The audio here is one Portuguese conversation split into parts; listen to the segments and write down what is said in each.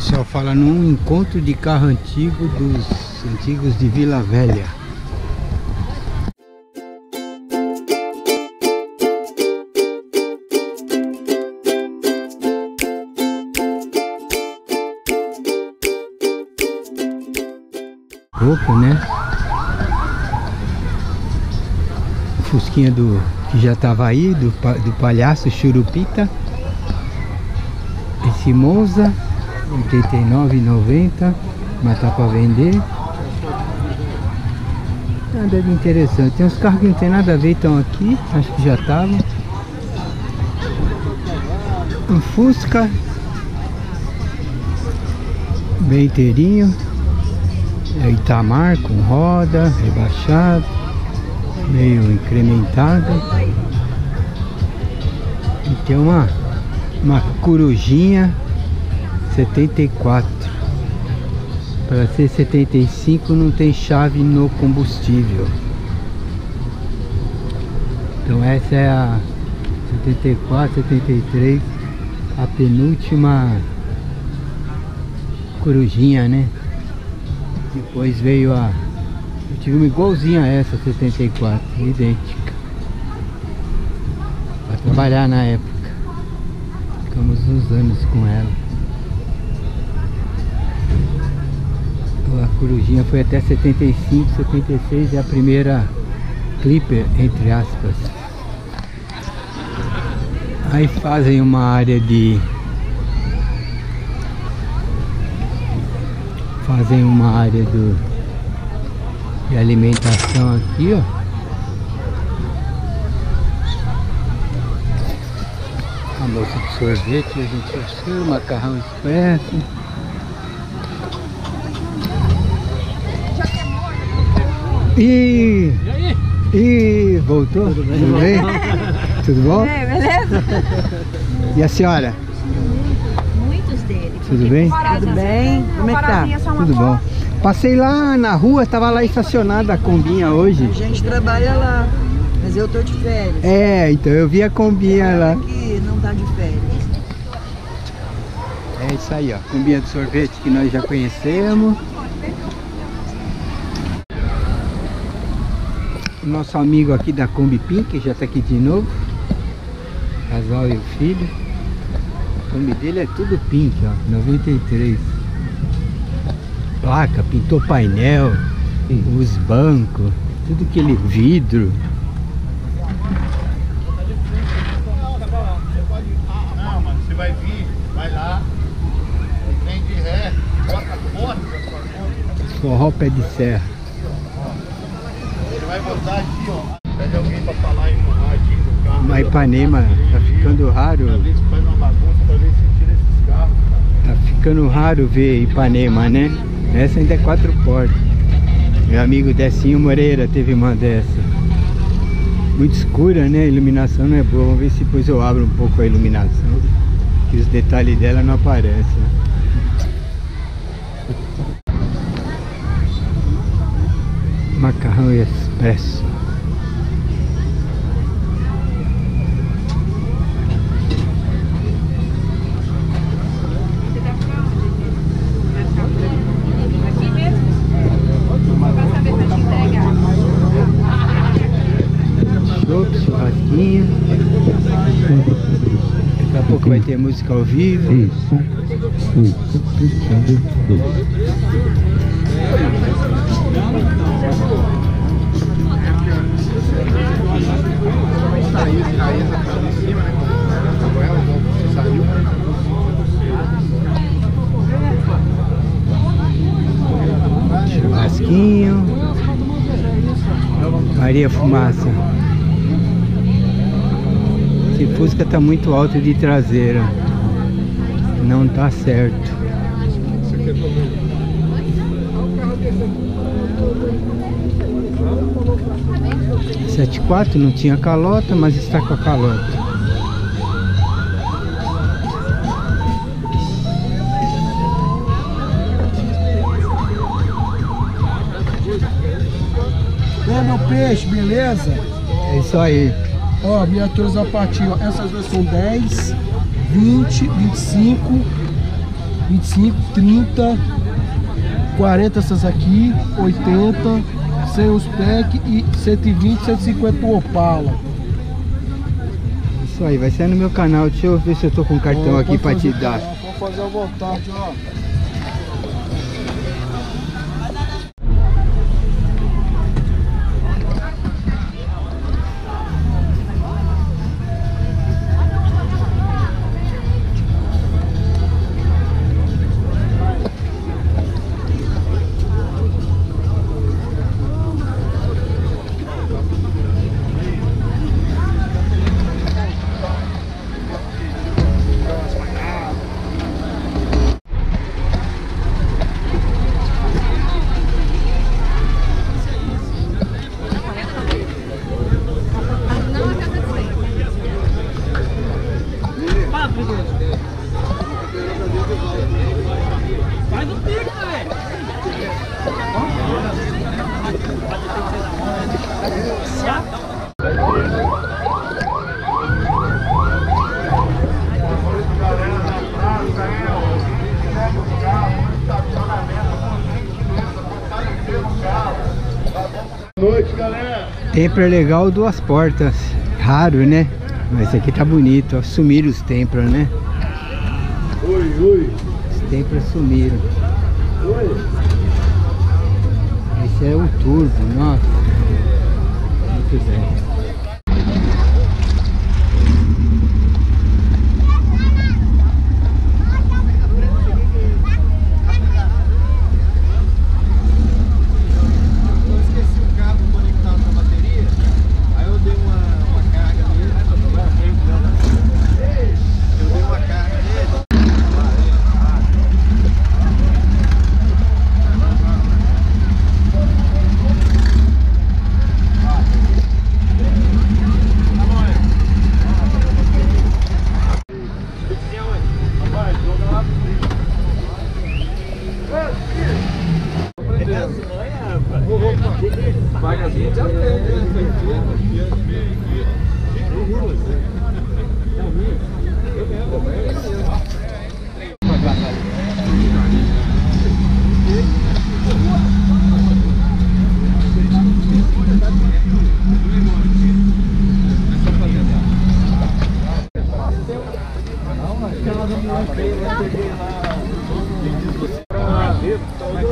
pessoal fala num encontro de carro antigo dos antigos de Vila Velha. Roupa, né? Fusquinha do que já estava aí, do, do palhaço Churupita. Esse Monza, 89,90, mas tá para vender. Nada de interessante. Tem uns carros que não tem nada a ver, estão aqui, acho que já estavam. Um Fusca, bem inteirinho. É Itamar com roda, rebaixado, meio incrementado. E tem uma, uma corujinha 74. Para ser 75 não tem chave no combustível. Então essa é a 74, 73, a penúltima corujinha, né? Depois veio a... Eu tive uma igualzinha a essa, 74, idêntica. Para trabalhar na época. Ficamos uns anos com ela. A corujinha foi até 75, 76 é a primeira Clipper, entre aspas. Aí fazem uma área de fazem uma área do, de alimentação aqui, ó. A moça de sorvete, a gente achou, macarrão expresso. E, e voltou? Tudo bem? Tudo, bem? Tudo bom? É, beleza? E a senhora? Tudo bem? Tudo bem? Como é que tá? Tudo bom. Passei lá na rua, tava lá estacionada a combinha hoje. A gente trabalha lá, mas eu tô de férias. É, então eu vi a combinha lá. que não tá de férias. É isso aí, ó. Combinha de sorvete que nós já conhecemos. Nosso amigo aqui da Kombi Pink já tá aqui de novo. Casal e o filho. O nome dele é tudo pink, ó, 93. Placa, pintou painel, os bancos, tudo aquele vidro. Não, mano, você vai vir, vai lá, vem de ré, bota a porta. Forró pé de serra. Vai botar aqui, ó. Pede alguém pra falar carro. Mas Ipanema tá ficando raro. Pra ver se faz uma bagunça, pra ver se tira esses carros, cara. Tá ficando raro ver Ipanema, né? Essa ainda é quatro portas. Meu amigo Decinho Moreira teve uma dessa. Muito escura, né? A iluminação não é boa. Vamos ver se depois eu abro um pouco a iluminação. Que os detalhes dela não aparecem. Macarrão expresso. Chopp, churrasquinho. Daqui a pouco vai ter música ao vivo. Saiu, aí, em cima, né? Então, saiu. Churrasquinho. Maria Fumaça. Esse Fusca tá muito alto de traseira. Não tá certo. Isso aqui é 74, não tinha calota, mas está com a calota. Ô meu peixe, beleza? É isso aí. Ó, miniaturas a partir, ó. Essas duas são 10, 20, 25, 25, 30, 40 essas aqui, 80. 100 os PEC e 120, 150 o Opala. Isso aí, vai sair no meu canal. Deixa eu ver se eu tô com o cartão Ó, aqui pra te dar. Pode fazer à vontade, ó. Noite, galera. Templo é legal, duas portas. Raro, né? Mas esse aqui tá bonito. ó. Sumiram os templos, né? Oi, oi. Os templos sumiram. Oi. Esse é o turbo, nossa. Muito bem. Eu esqueci o cabo conectado na bateria, aí eu dei uma, uma carga nele. Eu dei uma carga nele. Esse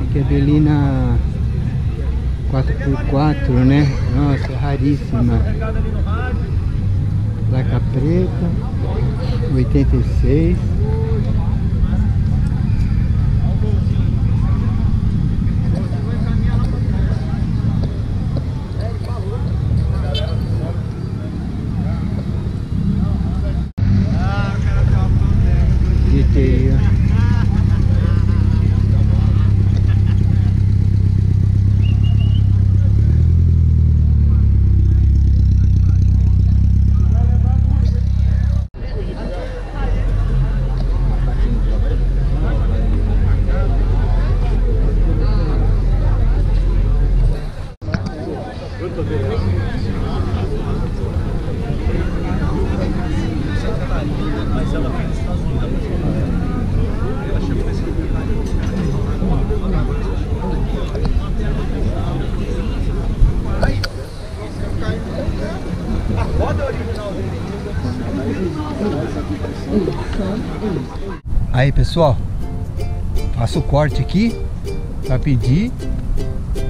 aqui é Belina 4x4, né? Nossa, raríssima. Placa preta, 86. GTI, ó. Aí pessoal, faço o corte aqui para pedir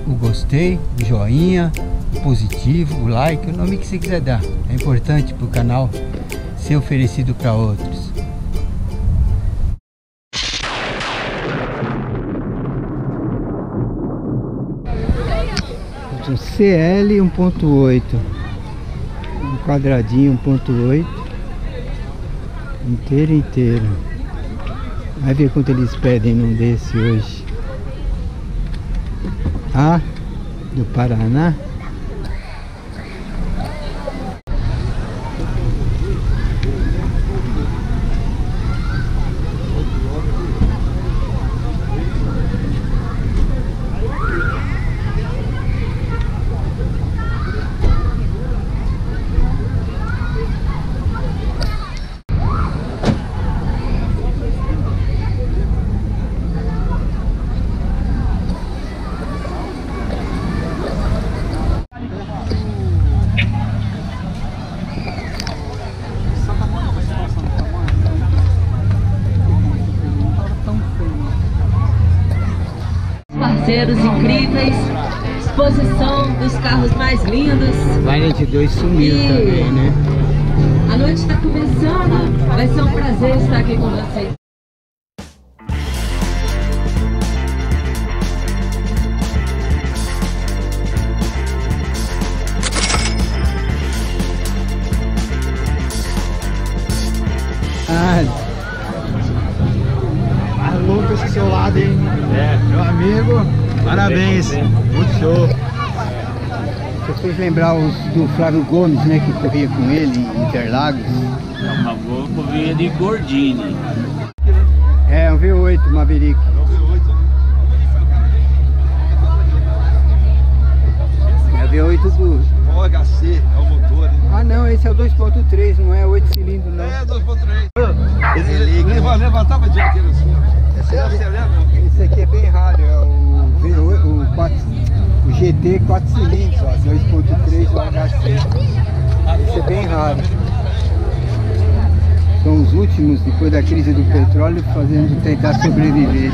o gostei, o joinha, o positivo, o like, o nome que você quiser dar. É importante para o canal ser oferecido para outros. Um CL 1.8 um quadradinho 1.8 inteiro inteiro vai ver quanto eles pedem num desse hoje. Ah do Paraná parceiros incríveis, exposição dos carros mais lindos. Variant 2 sumiu E- também, né? A noite está começando, vai ser um prazer estar aqui com vocês. Ah, Maluco esse seu lado, hein? é. Meu amigo, parabéns. Muito show. Você fez lembrar os do Flávio Gomes, né? Que corria com ele em Interlagos. Uma boa corrida de Gordini. É, um V8 Maverick. É V8 do. O HC é o motor, né? Ah não, esse é o 2.3, não é 8 cilindros não. É, 2.3. Ele leva, levantava a dianteira assim, ó. Esse é acelera. Esse aqui é bem raro, é o, V8, o, 4, o GT 4 cilindros, ó, 2.3 o HC. Esse é bem raro. São os últimos, depois da crise do petróleo, fazendo tentar sobreviver.